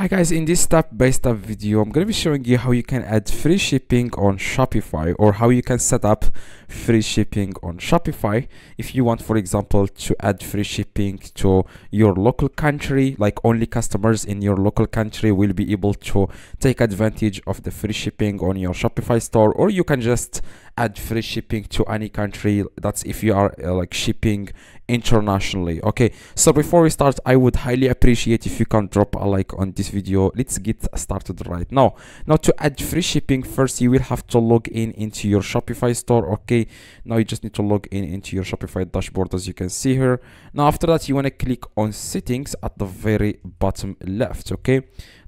Hi guys, in this step-by-step video, I'm going to be showing you how you can add free shipping on Shopify or how you can set up free shipping on Shopify. If you want, for example, to add free shipping to your local country, like only customers in your local country will be able to take advantage of the free shipping on your Shopify store, or you can just add free shipping to any country. That's if you are uh, like shipping internationally. Okay, so before we start, I would highly appreciate if you can drop a like on this video. Let's get started right now. Now to add free shipping first you will have to log in into your shopify store okay? Now you just need to log in into your shopify dashboard as you can see here. Now after that you want to click on settings at the very bottom left okay?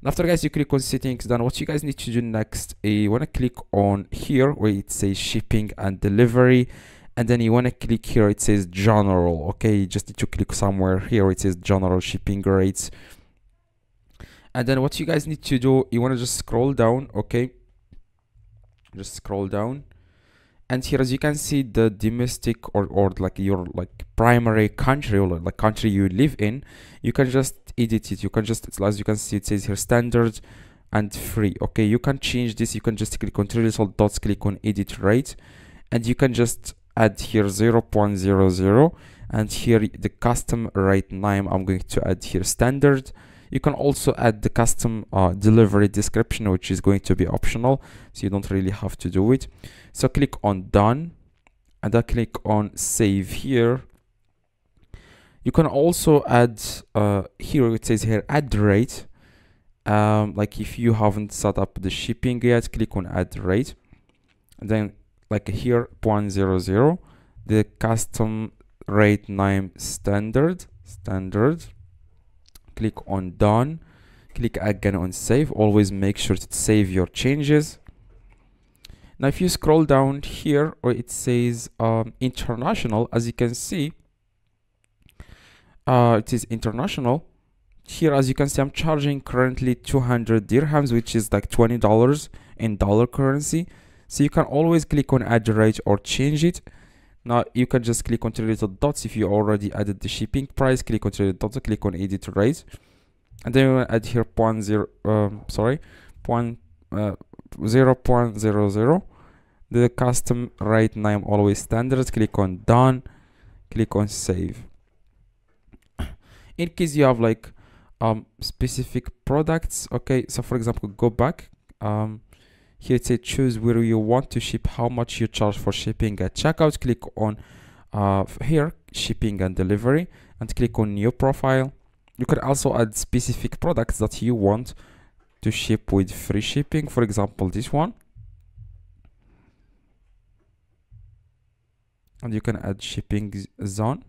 After guys you click on settings then what you guys need to do next eh, you want to click on here where it says shipping and delivery and then you want to click here it says general okay? You just need to click somewhere here it says general shipping rates. And then what you guys need to do you want to just scroll down okay? Just scroll down. And here as you can see the domestic or, or like your like primary country or like country you live in you can just edit it. You can just as you can see it says here standard and free okay? You can change this. You can just click on three dots click on edit rate. And you can just add here 0.00 and here the custom rate name i'm going to add here standard you can also add the custom uh, delivery description, which is going to be optional. So you don't really have to do it. So click on done and then click on save here. You can also add uh, here, it says here, add rate. Um, like if you haven't set up the shipping yet, click on add rate. And then like here, 0.00, the custom rate name standard, standard. Click on done. Click again on save. Always make sure to save your changes. Now if you scroll down here where it says um, international as you can see uh, it is international. Here as you can see I'm charging currently 200 dirhams which is like $20 in dollar currency so you can always click on add rate or change it. Now you can just click on little dots if you already added the shipping price. Click on little dots click on edit rate. And then we add here point zero um, sorry point uh, 0 0.00 the custom rate name always standards click on done. Click on save. In case you have like um specific products okay so for example go back um here it says choose where you want to ship how much you charge for shipping at checkout. Click on uh, here shipping and delivery and click on new profile. You can also add specific products that you want to ship with free shipping. For example this one. And you can add shipping zone.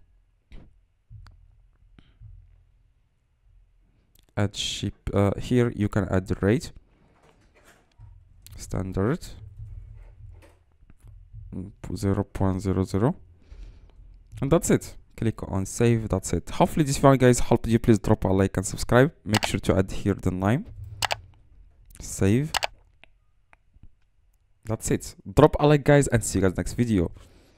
Add ship uh, here you can add the rate standard. Mm, 0 0.00 and that's it. Click on save that's it. Hopefully this video guys helped you. Please drop a like and subscribe. Make sure to add here the name. Save. That's it. Drop a like guys and see you guys next video